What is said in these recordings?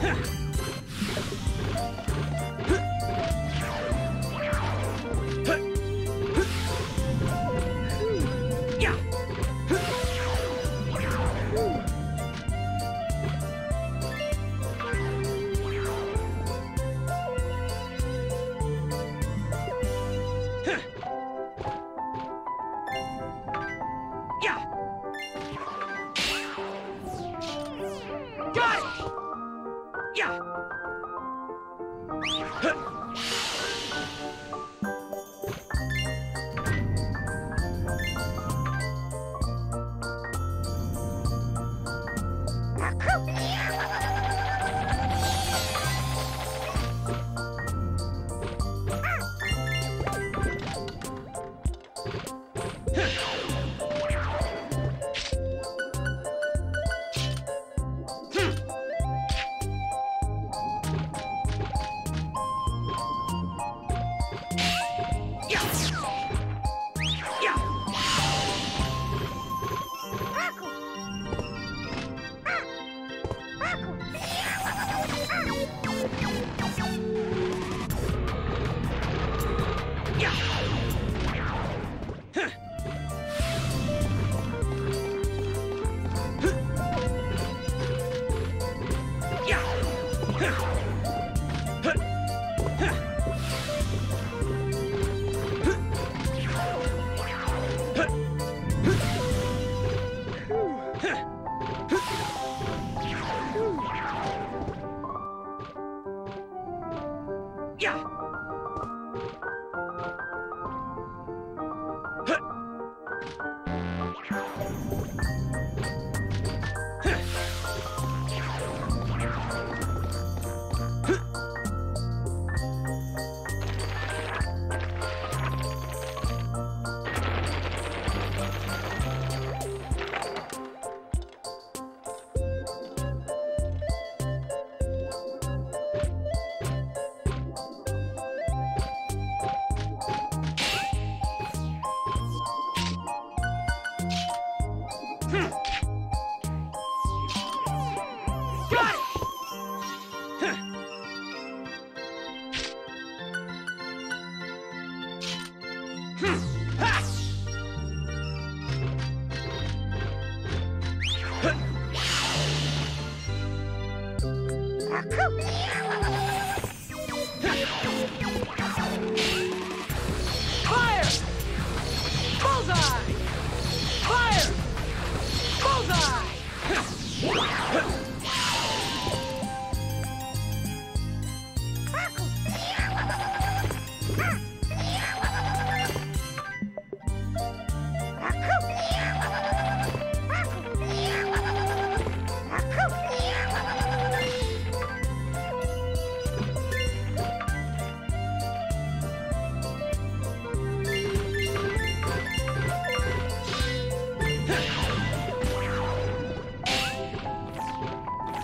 Ha!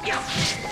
Yeah.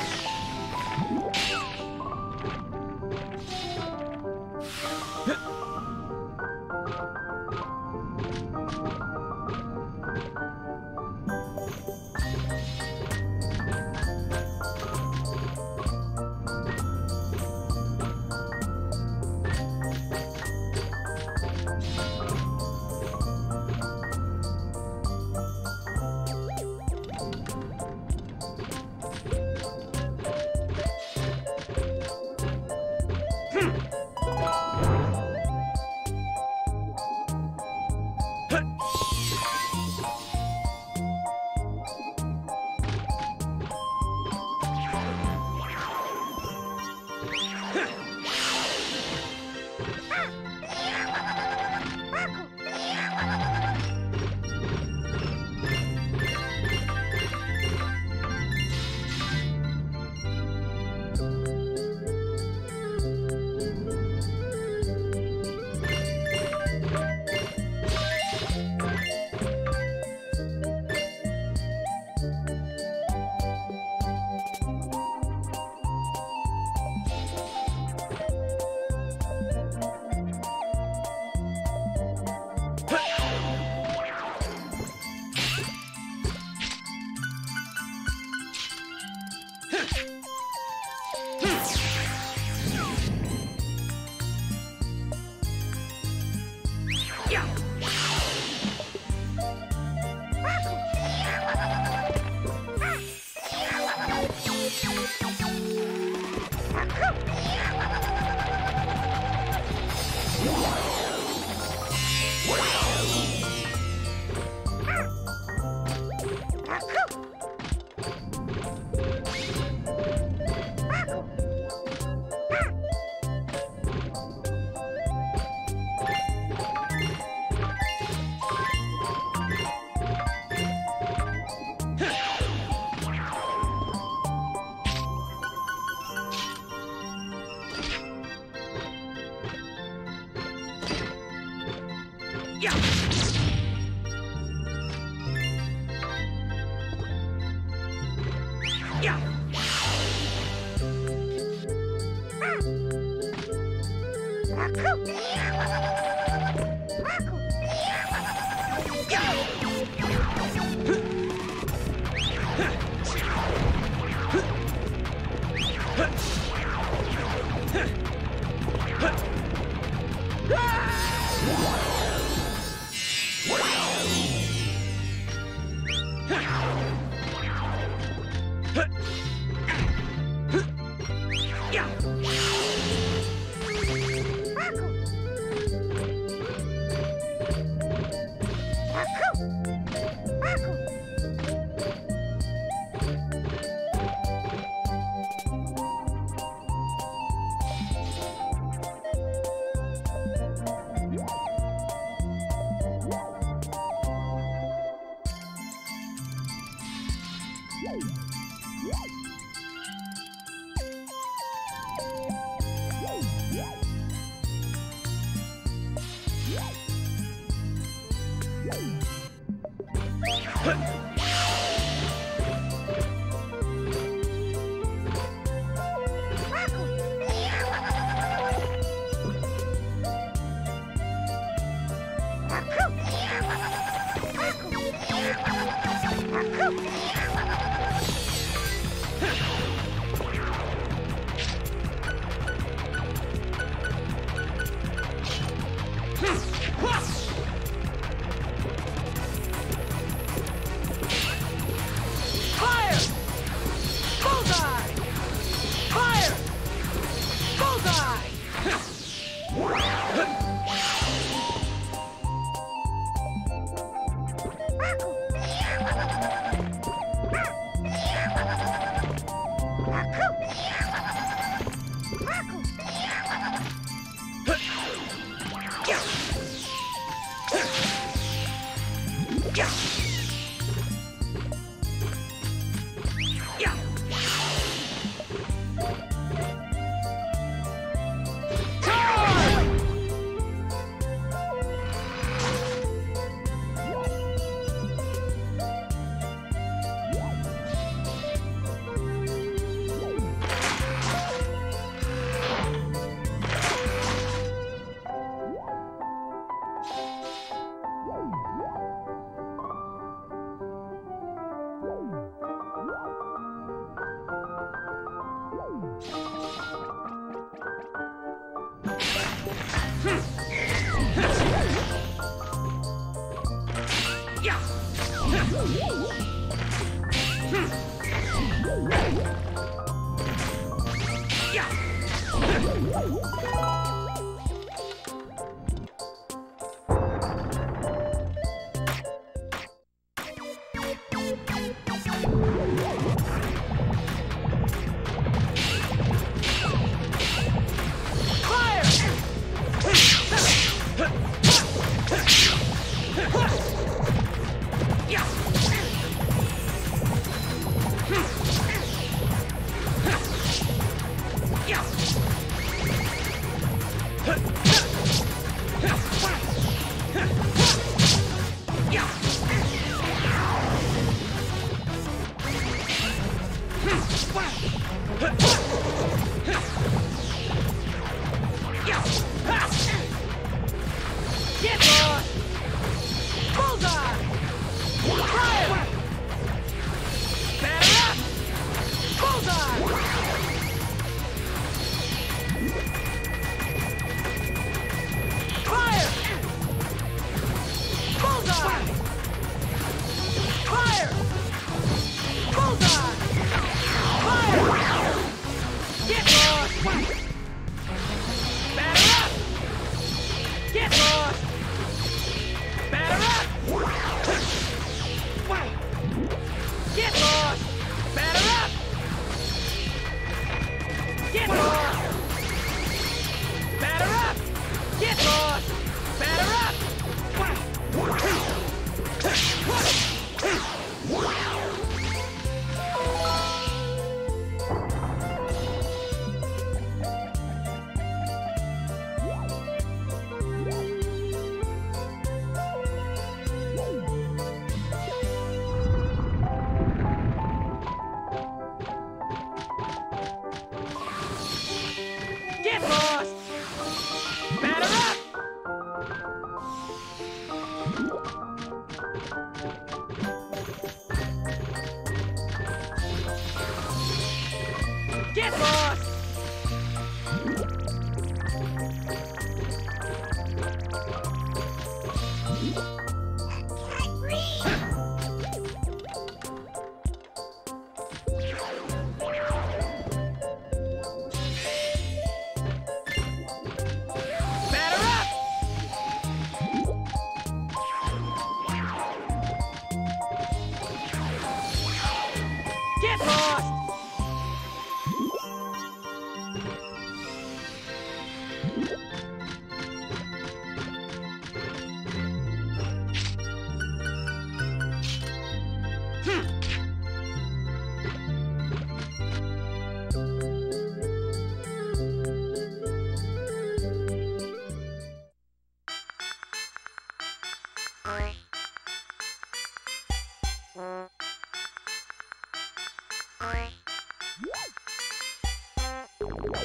Woo!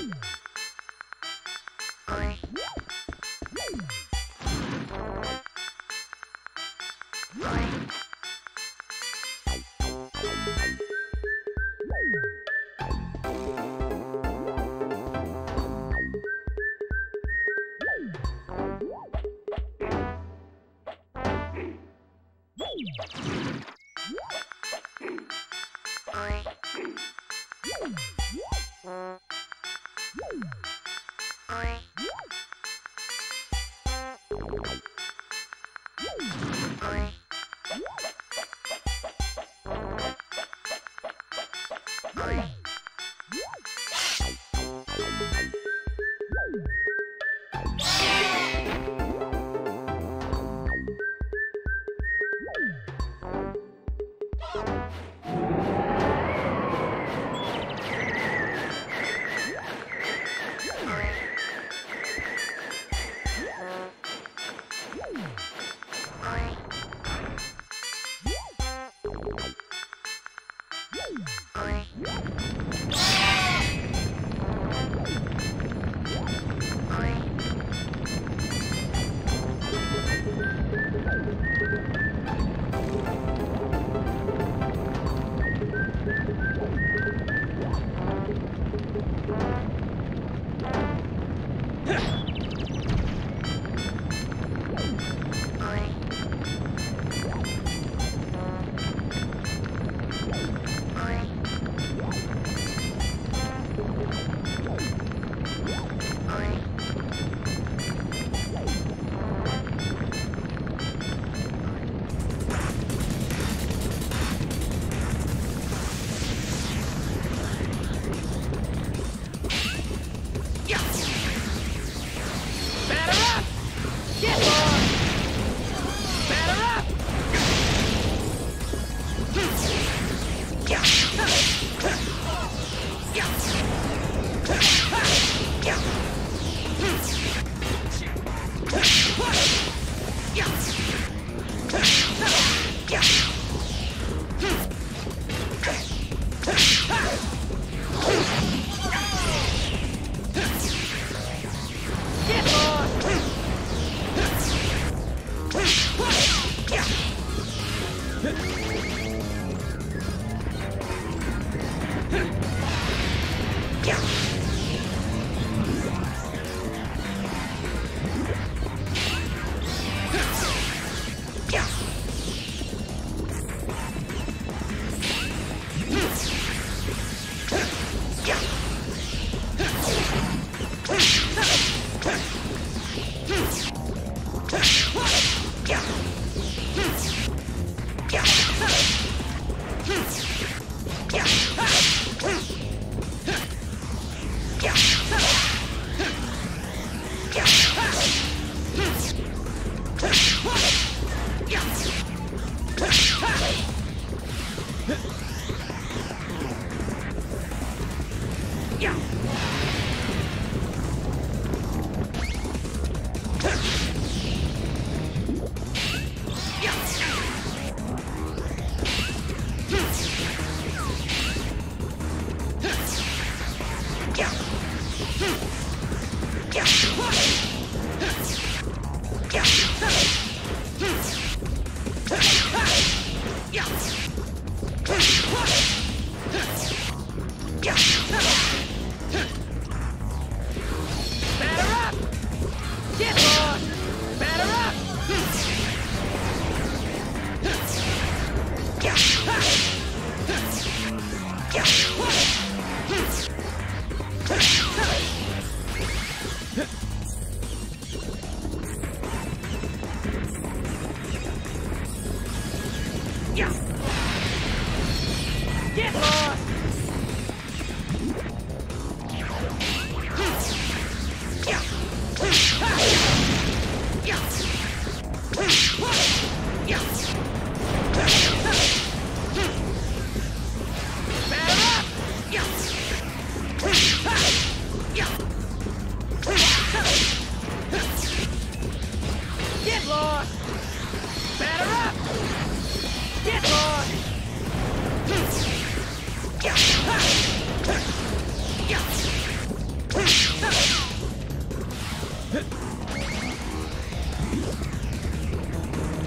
Bye.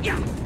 Yeah.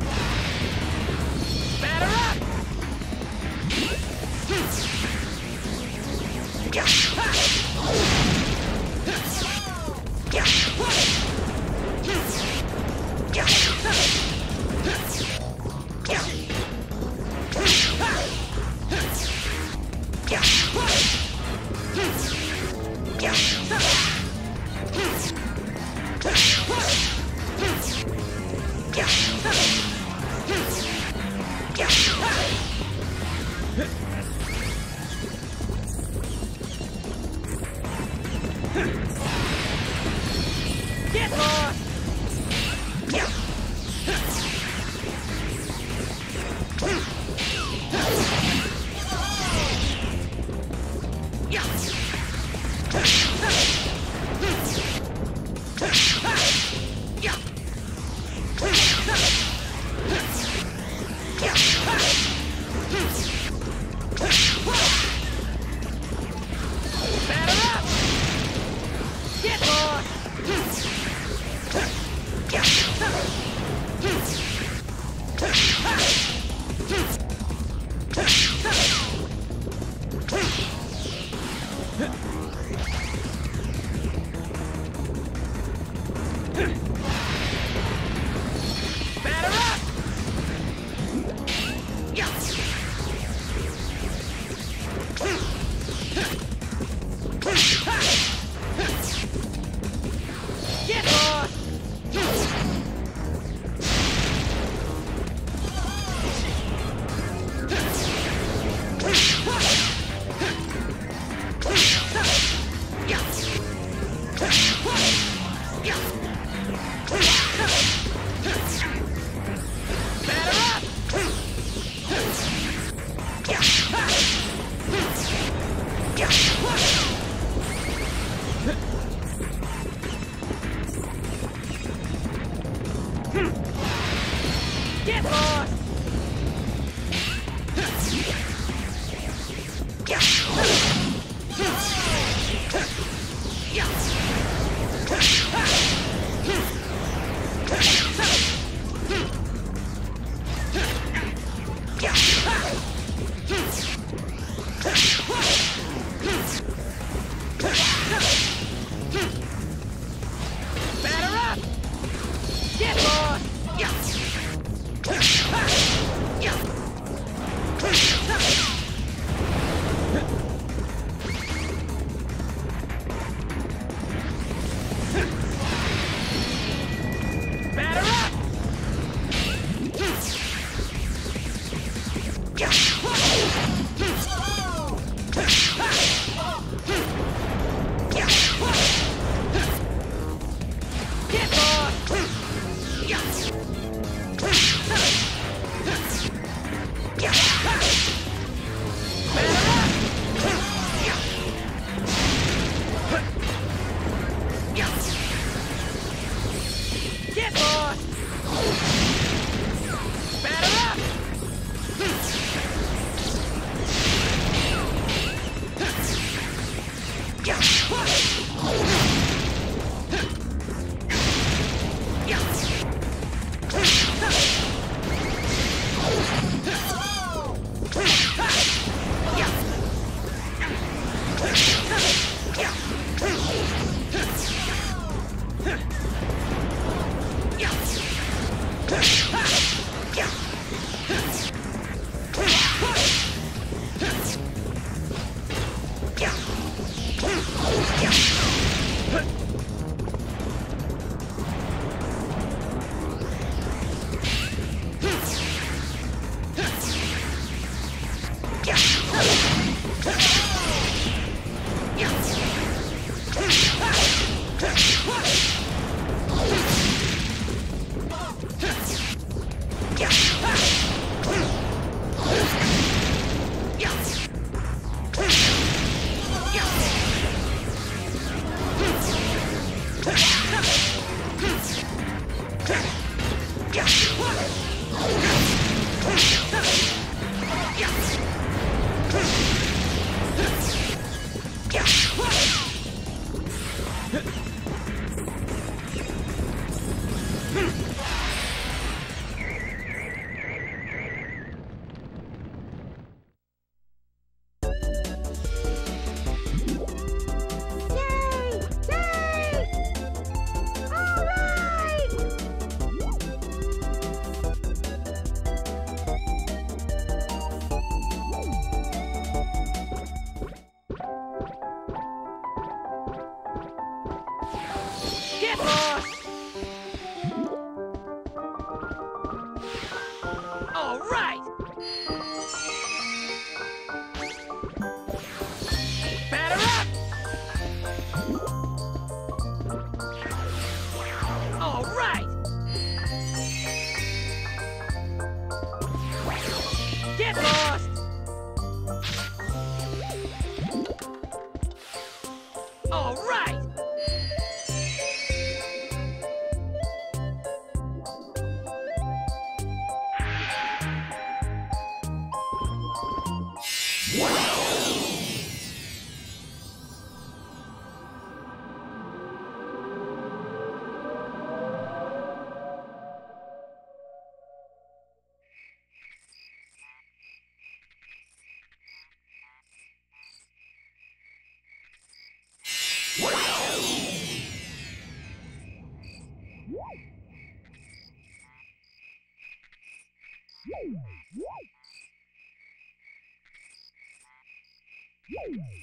Woo!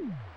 you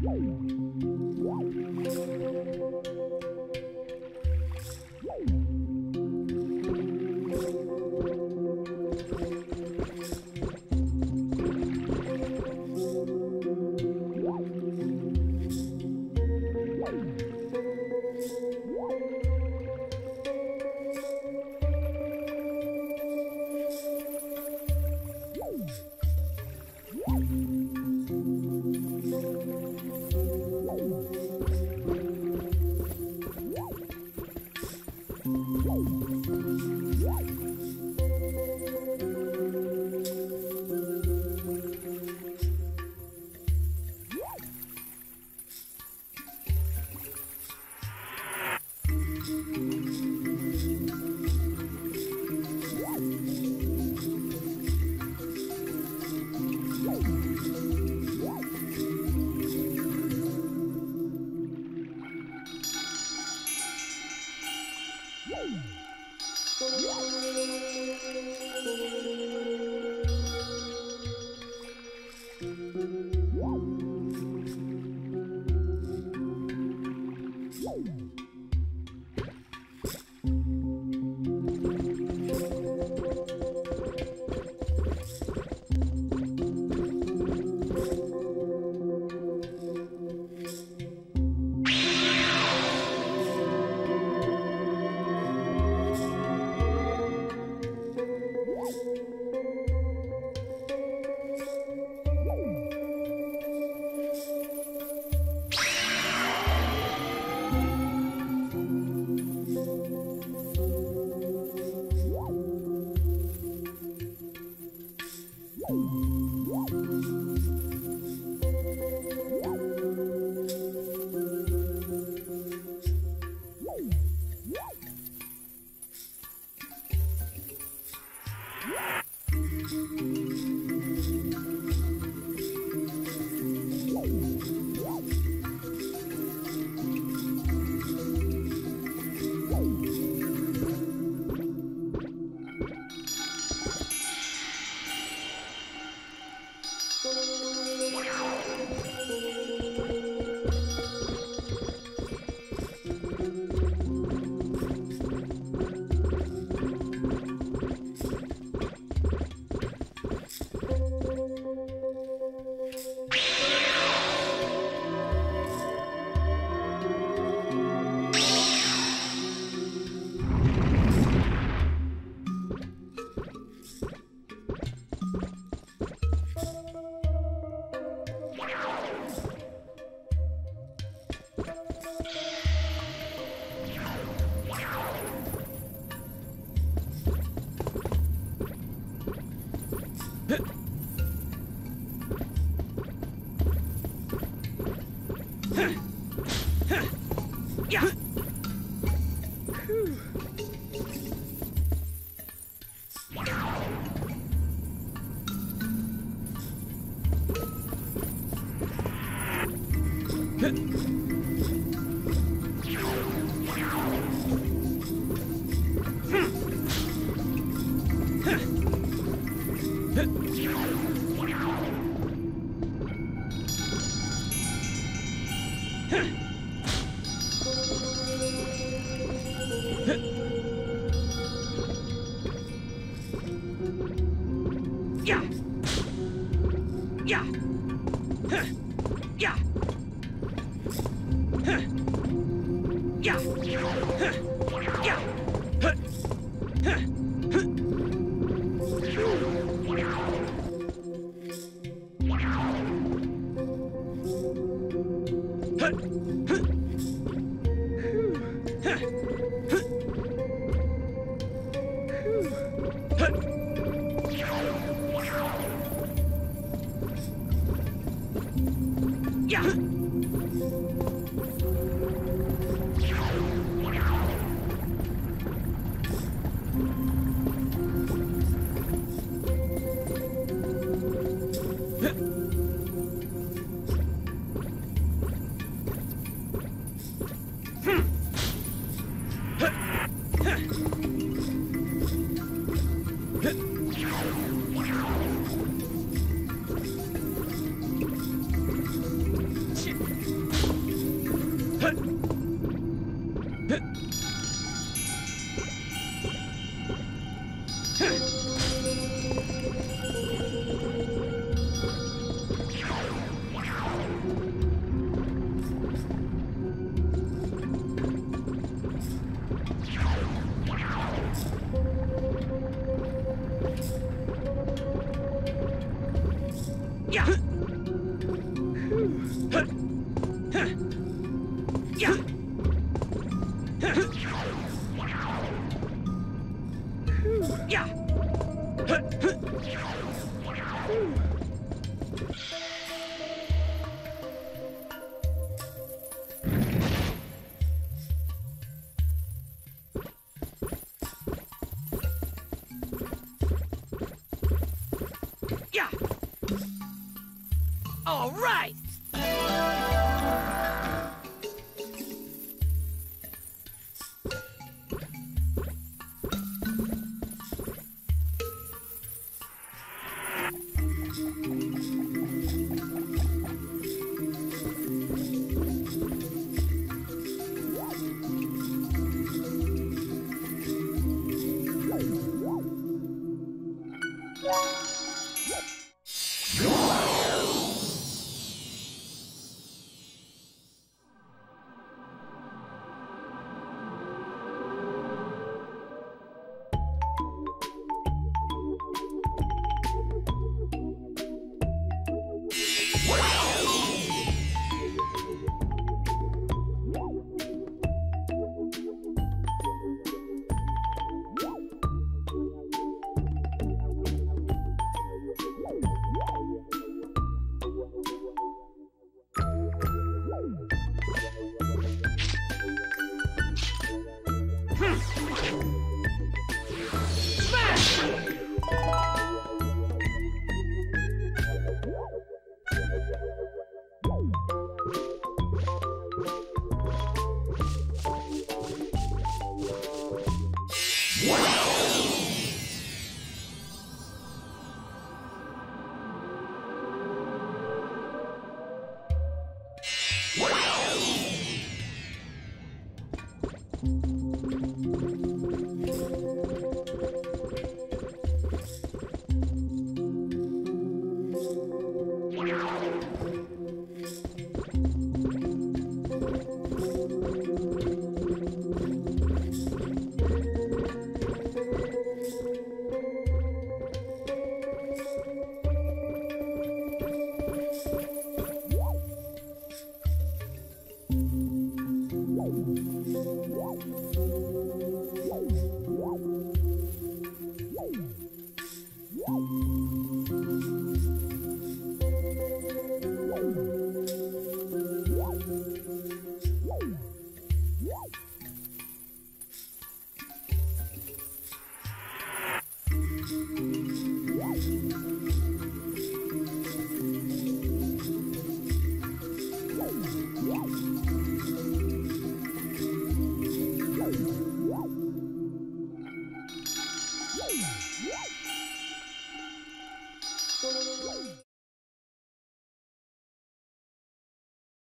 切